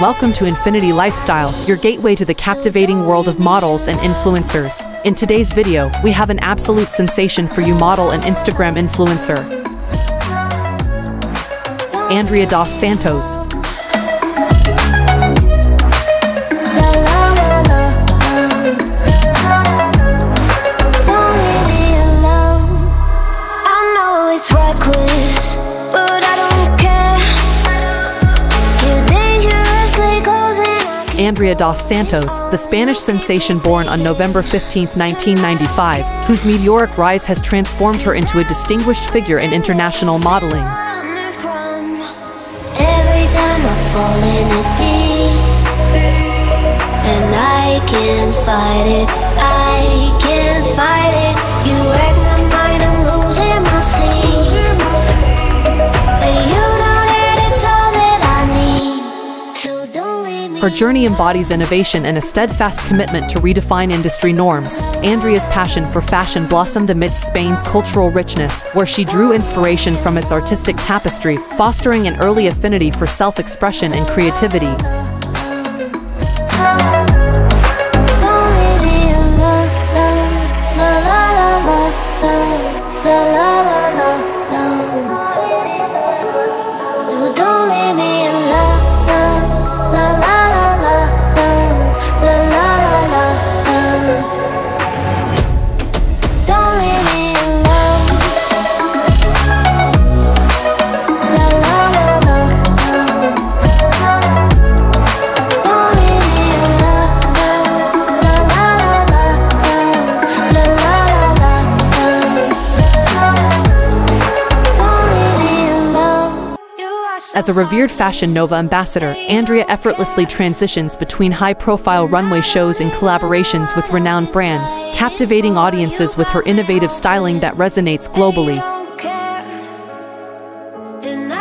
Welcome to Infinity Lifestyle, your gateway to the captivating world of models and influencers. In today's video, we have an absolute sensation for you model and Instagram influencer. Andrea Dos Santos. La la and Andrea Dos Santos, the Spanish sensation born on November 15, 1995, whose meteoric rise has transformed her into a distinguished figure in international modeling. I can't fight it, I can't fight Her journey embodies innovation and a steadfast commitment to redefine industry norms. Andrea's passion for fashion blossomed amidst Spain's cultural richness, where she drew inspiration from its artistic tapestry, fostering an early affinity for self expression and creativity. As a revered Fashion Nova ambassador, Andrea effortlessly transitions between high profile runway shows and collaborations with renowned brands, captivating audiences with her innovative styling that resonates globally.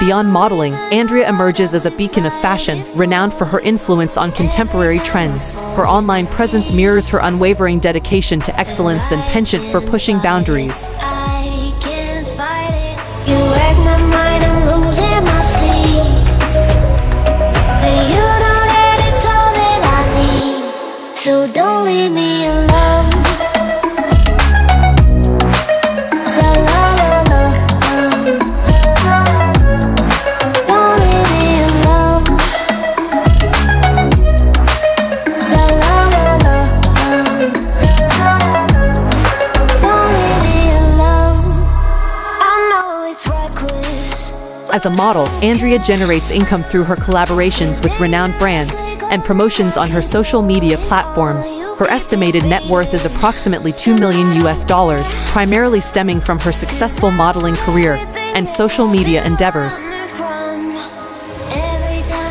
Beyond modeling, Andrea emerges as a beacon of fashion, renowned for her influence on contemporary trends. Her online presence mirrors her unwavering dedication to excellence and penchant for pushing boundaries. Me alone. As a model, Andrea generates income through her collaborations with renowned brands and promotions on her social media platforms. Her estimated net worth is approximately 2 million US dollars, primarily stemming from her successful modeling career and social media endeavors.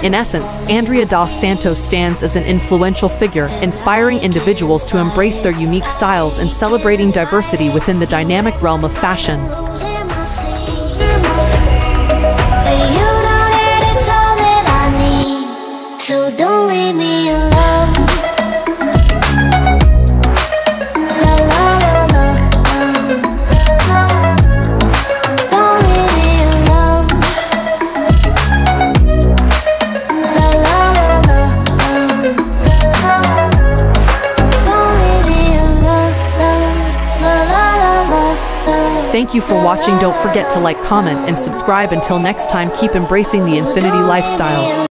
In essence, Andrea Dos Santos stands as an influential figure, inspiring individuals to embrace their unique styles and celebrating diversity within the dynamic realm of fashion. Thank you for watching. Don't forget to like, comment, and subscribe. Until next time, keep embracing the infinity lifestyle.